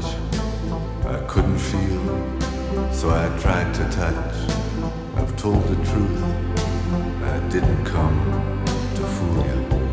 Much. I couldn't feel, so I tried to touch. I've told the truth, I didn't come to fool you.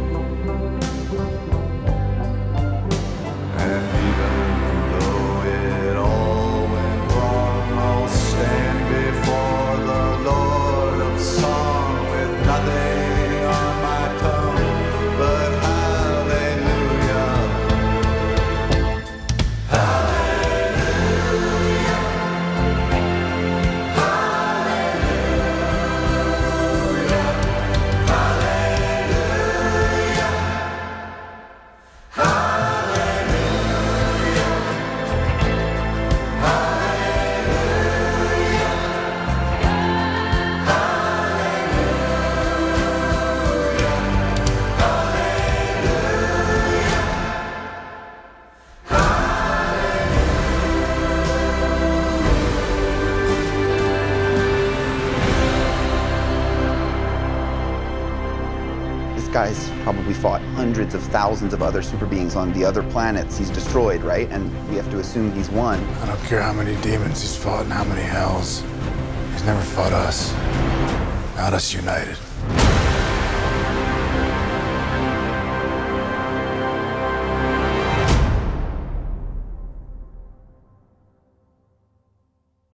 This guy's probably fought hundreds of thousands of other super beings on the other planets he's destroyed, right? And we have to assume he's won. I don't care how many demons he's fought and how many hells. He's never fought us. Not us united.